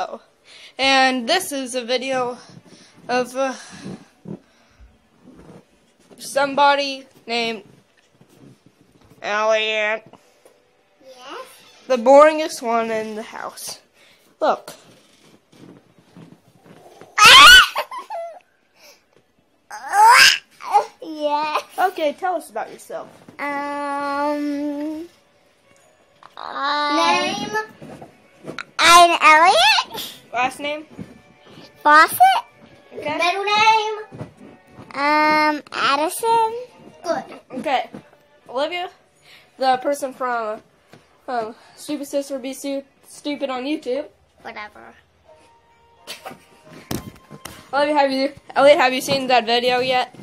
Hello, and this is a video of uh, somebody named Elliott, Yes. the boringest one in the house. Look, yeah. okay, tell us about yourself. Um. Name. I'm Elliott. Last name? Fawcett. Okay. Middle name. Um, Addison. Good. Okay, Olivia, the person from um, Stupid Sister Be Stu- Stupid on YouTube. Whatever. Olivia, have you, Elliott, have you seen that video yet?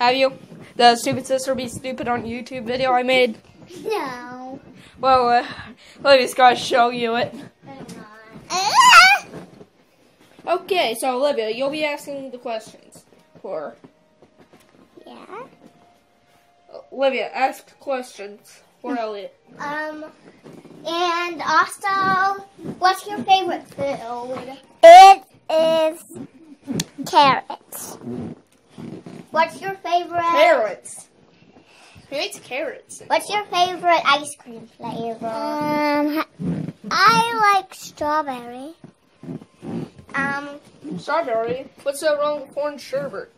Have you? The Stupid Sister Be Stupid on YouTube video I made? No. Well, uh, Olivia's gotta show you it. Okay, so Olivia, you'll be asking the questions for Yeah. Olivia. Ask questions for Elliott. Um, and also, what's your favorite food? It is carrots. What's your favorite? Carrots. Who eats carrots? What's your favorite ice cream flavor? Um, I like strawberry. Um, Strawberry. What's so wrong with orange sherbet?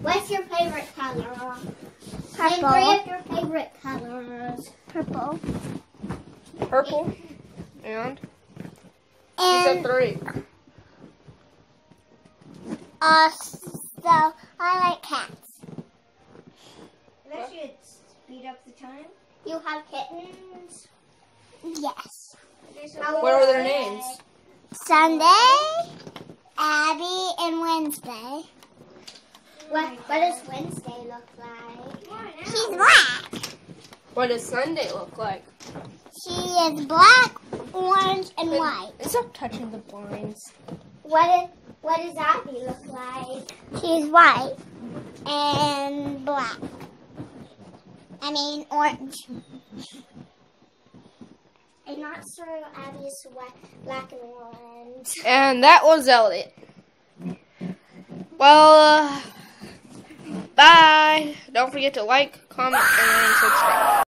what's your favorite color? Name Purple. three of your favorite colors. Purple. Purple. And? You said And three. so I like cats. That should speed up the time. You have kittens. Yes. What are their names? Sunday, Abby, and Wednesday. What, what does Wednesday look like? She's black. What does Sunday look like? She is black, orange, and white. Stop touching the blinds. What, is, what does Abby look like? She's white and black. I mean, orange. I'm not Abby is black and orange. And that was Elliott. Well, uh, bye. Don't forget to like, comment, and subscribe.